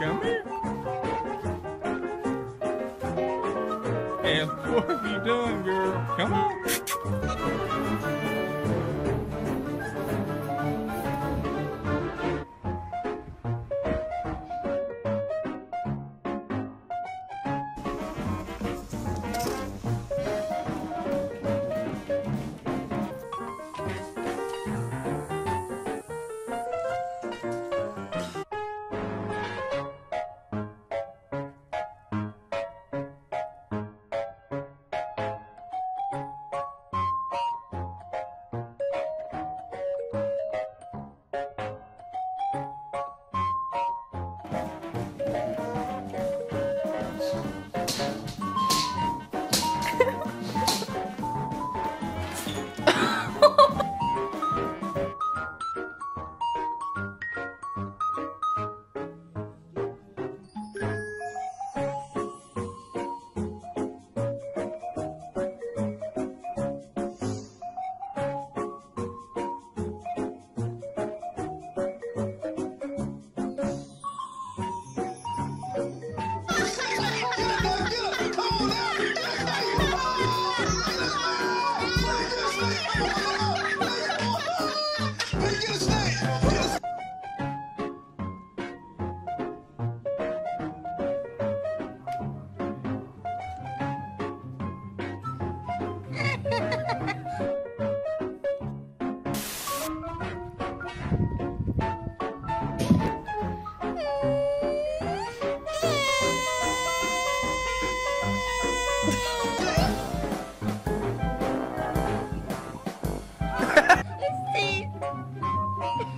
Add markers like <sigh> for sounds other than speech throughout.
come here. What have you done, girl? Come on.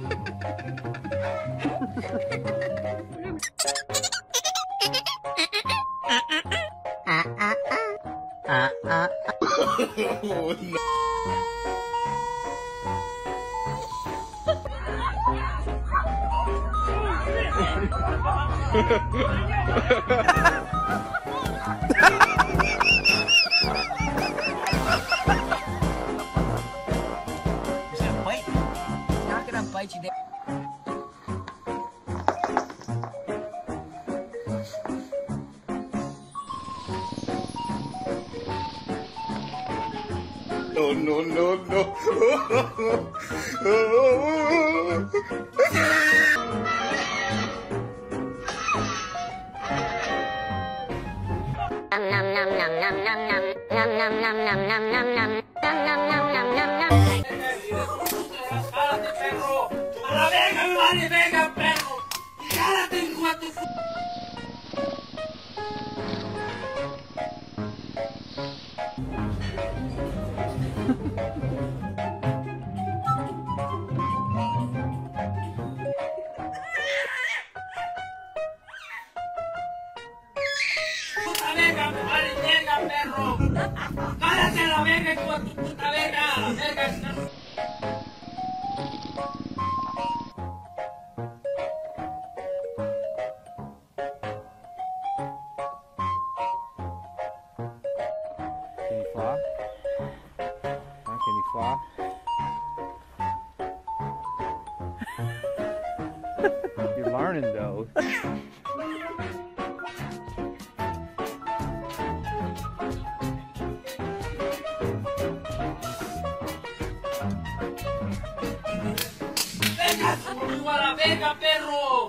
oh, no. Ha ha ha! đây chị đẹp No, no, no, no. Nam nam nam nam nam nam nam nam nam nam nam nam nam nam nam nam nam nam nam ¡A la verga, me ¡Viva la verga, perro!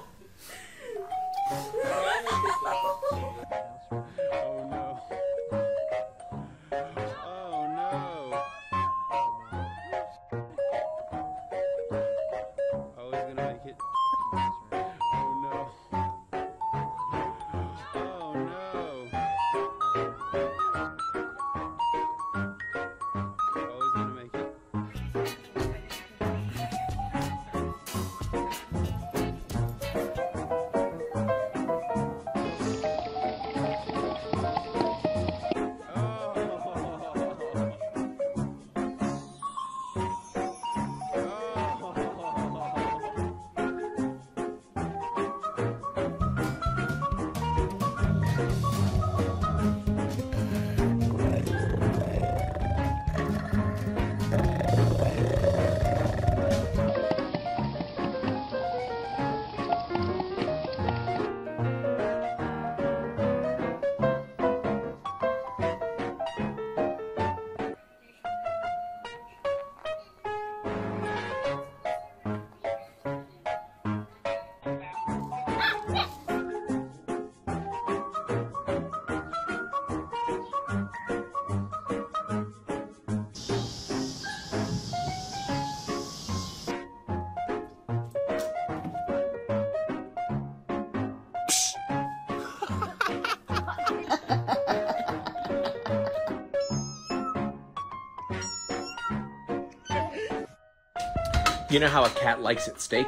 You know how a cat likes its steak?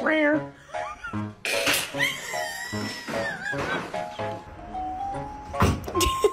Lila, <laughs>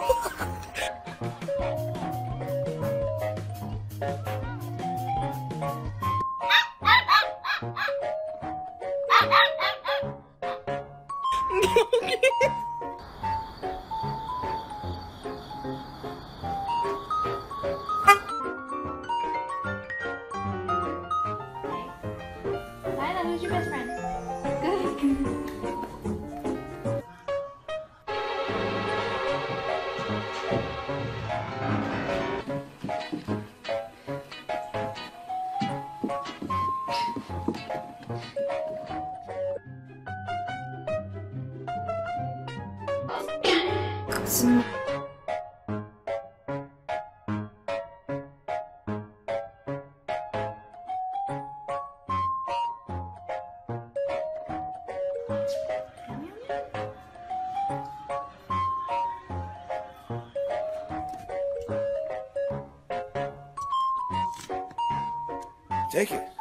Take it.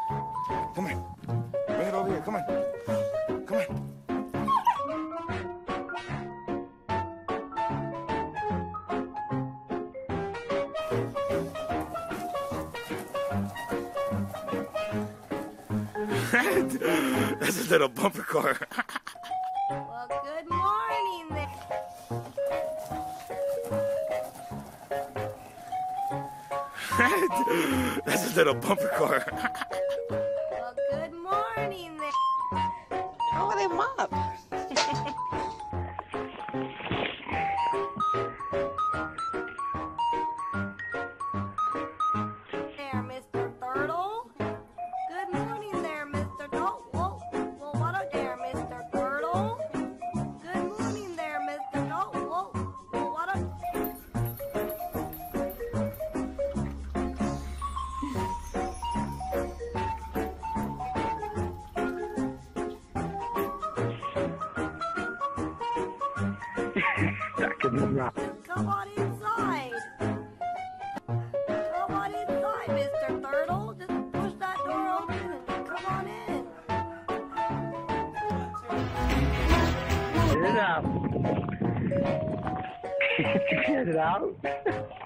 That's <laughs> a little bumper car. Well, good morning. <laughs> That's a little bumper car. <laughs> Come on inside. Come on inside, Mr. Turtle. Just push that door open and come on in. Get it out. <laughs> Get it out. <laughs>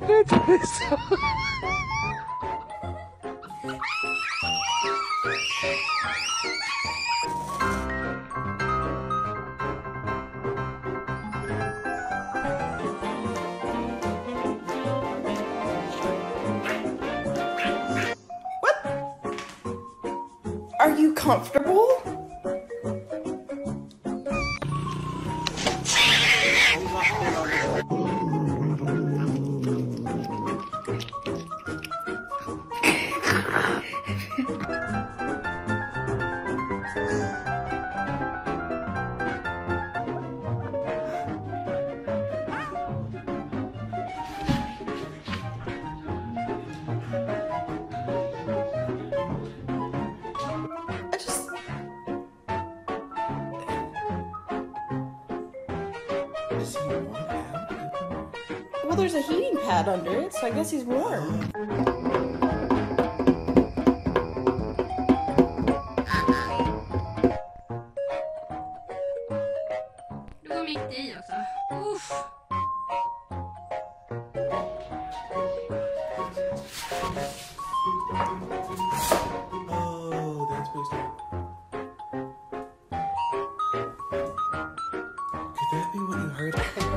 寝てそう。see you. Well, there's a heating pad under it, so I guess he's warm. Du går mitt i också. Uff. Oh, that's supposed to. Could that be what you heard?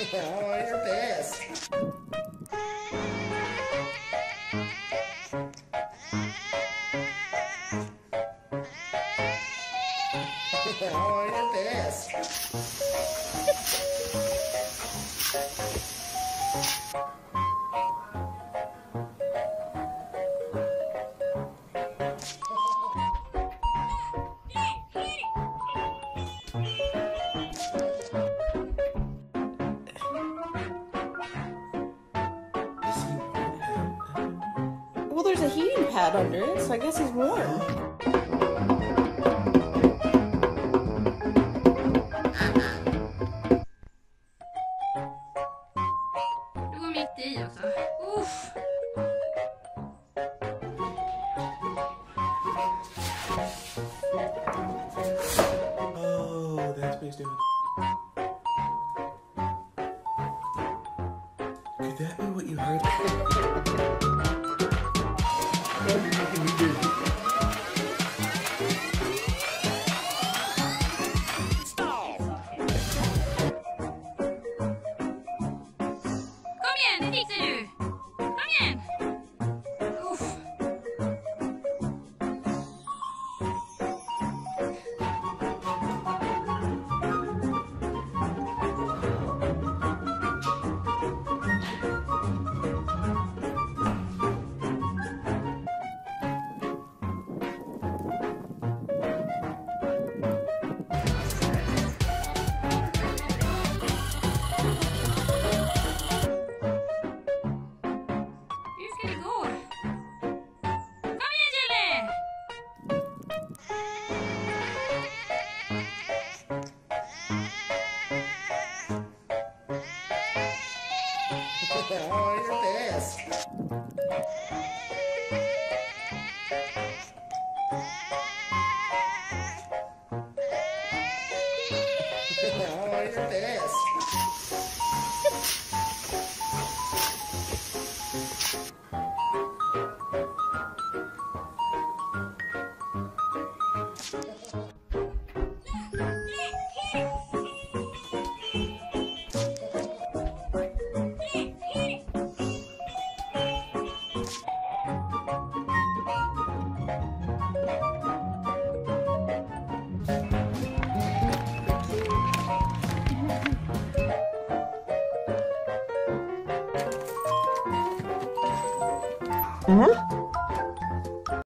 Oh, you're pissed. oh, you're pissed. There's a heating pad under it, so I guess he's warm. Du går mitt i också. Uff. Oh, that's what he's doing. Could that be what you heard? <laughs>